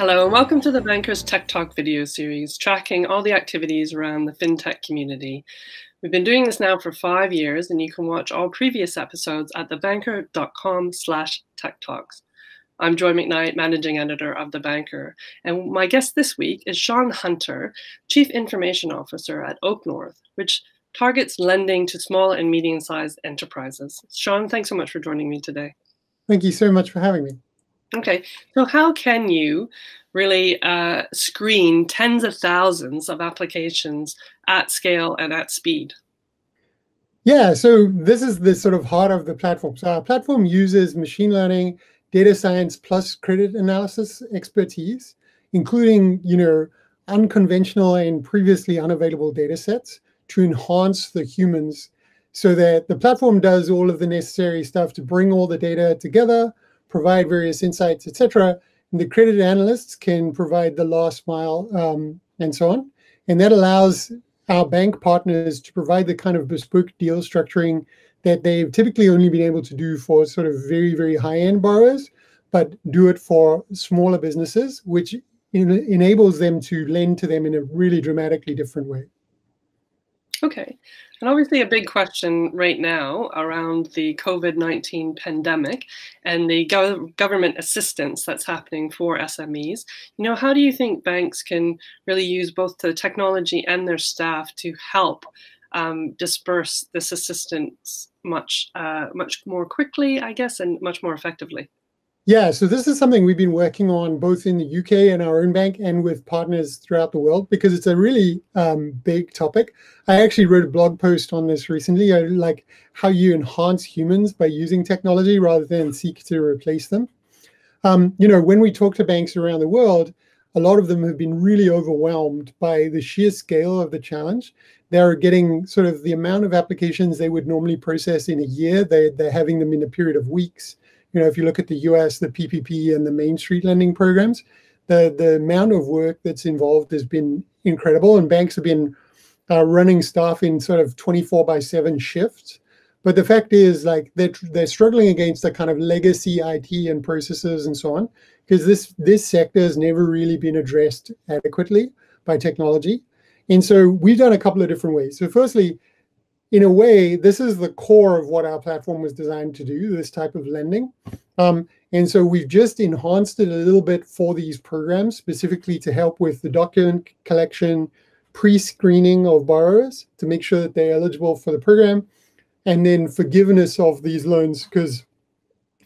Hello, and welcome to the Bankers Tech Talk video series, tracking all the activities around the fintech community. We've been doing this now for five years, and you can watch all previous episodes at thebanker.com slash tech talks. I'm Joy Macknight, Managing Editor of The Banker, and my guest this week is Sean Hunter, Chief Information Officer at OakNorth, which targets lending to small and medium-sized enterprises. Sean, thanks so much for joining me today. Thank you so much for having me. Okay, so how can you really uh, screen tens of thousands of applications at scale and at speed? Yeah, so this is the sort of heart of the platform. So our platform uses machine learning, data science plus credit analysis expertise, including you know unconventional and previously unavailable data sets to enhance the humans so that the platform does all of the necessary stuff to bring all the data together, provide various insights, etc. And the credit analysts can provide the last mile um, and so on. And that allows our bank partners to provide the kind of bespoke deal structuring that they've typically only been able to do for sort of very, very high end borrowers, but do it for smaller businesses, which en- enables them to lend to them in a really dramatically different way. Okay. And obviously, a big question right now around the COVID 19 pandemic and the go- government assistance that's happening for SMEs. You know, how do you think banks can really use both the technology and their staff to help um, disperse this assistance much, uh, much more quickly, I guess, and much more effectively? Yeah, so this is something we've been working on both in the UK and our own bank and with partners throughout the world because it's a really um, big topic. I actually wrote a blog post on this recently, uh, like how you enhance humans by using technology rather than seek to replace them. Um, you know, when we talk to banks around the world, a lot of them have been really overwhelmed by the sheer scale of the challenge. They're getting sort of the amount of applications they would normally process in a year, they, they're having them in a period of weeks you know, if you look at the US, the PPP and the Main Street lending programs, the, the amount of work that's involved has been incredible. And banks have been uh, running staff in sort of 24 by 7 shifts. But the fact is, like, they're, they're struggling against the kind of legacy IT and processes and so on, because this, this sector has never really been addressed adequately by technology. And so we've done a couple of different ways. So, firstly, in a way, this is the core of what our platform was designed to do, this type of lending. Um, and so we've just enhanced it a little bit for these programs, specifically to help with the document collection, pre-screening of borrowers to make sure that they're eligible for the program, and then forgiveness of these loans. Because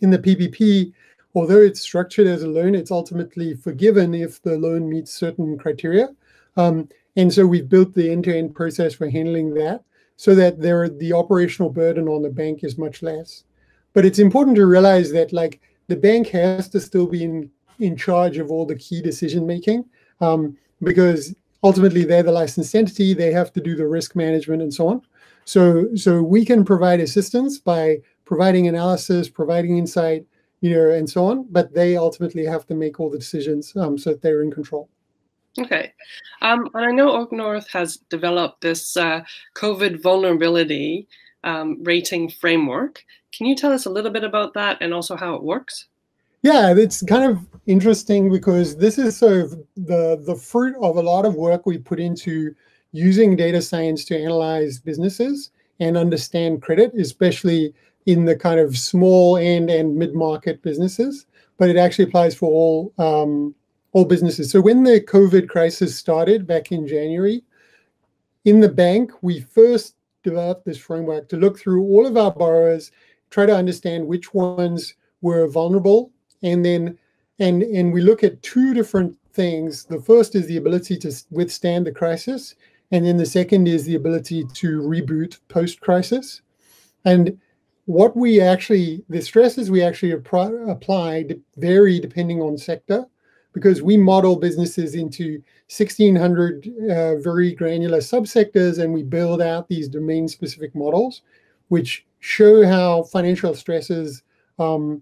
in the PPP, although it's structured as a loan, it's ultimately forgiven if the loan meets certain criteria. Um, and so we've built the end-to-end process for handling that so that there the operational burden on the bank is much less. But it's important to realize that like the bank has to still be in, in charge of all the key decision making um, because ultimately they're the licensed entity. They have to do the risk management and so on. So so we can provide assistance by providing analysis, providing insight, you know, and so on. But they ultimately have to make all the decisions um, so that they're in control. Okay. Um, and I know OakNorth has developed this uh, COVID vulnerability um, rating framework. Can you tell us a little bit about that and also how it works? Yeah, it's kind of interesting because this is sort of the, the fruit of a lot of work we put into using data science to analyze businesses and understand credit, especially in the kind of small and and mid-market businesses. But it actually applies for all um, all businesses. So when the COVID crisis started back in January, in the bank, we first developed this framework to look through all of our borrowers, try to understand which ones were vulnerable, and then and and we look at two different things. The first is the ability to withstand the crisis, and then the second is the ability to reboot post-crisis. And what we actually, the stresses we actually apply vary depending on sector because we model businesses into 1600 uh, very granular subsectors and we build out these domain specific models which show how financial stresses um,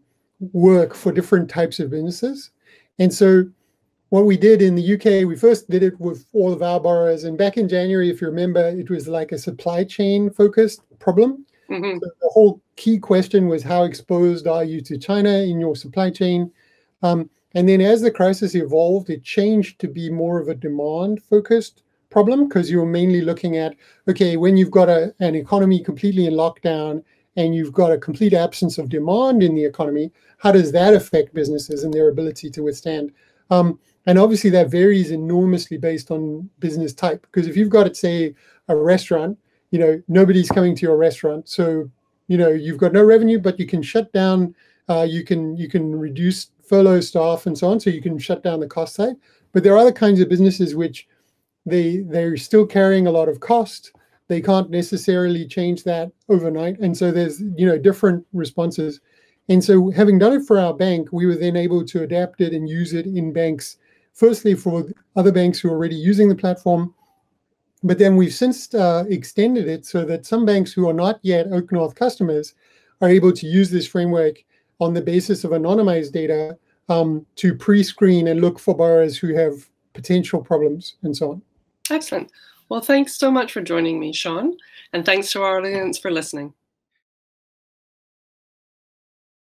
work for different types of businesses. And so what we did in the uk we first did it with all of our borrowers. And back in january if you remember it was like a supply chain focused problem. Mm-hmm. so the whole key question was how exposed are you to china in your supply chain? Um, And then as the crisis evolved, it changed to be more of a demand focused problem because you're mainly looking at okay, when you've got a, an economy completely in lockdown and you've got a complete absence of demand in the economy, how does that affect businesses and their ability to withstand? Um, and obviously, that varies enormously based on business type. Because if you've got, say, a restaurant, you know, nobody's coming to your restaurant, so you know you've got no revenue, but you can shut down. Uh, you can you can reduce furlough staff and so on, so you can shut down the cost side. But there are other kinds of businesses which they they're still carrying a lot of cost. They can't necessarily change that overnight, and so there's you know different responses. And so, having done it for our bank, we were then able to adapt it and use it in banks. Firstly, for other banks who are already using the platform, but then we've since uh, extended it so that some banks who are not yet OakNorth customers are able to use this framework on the basis of anonymized data um, to pre-screen and look for borrowers who have potential problems and so on. Excellent. Well, thanks so much for joining me, Sean, and thanks to our audience for listening.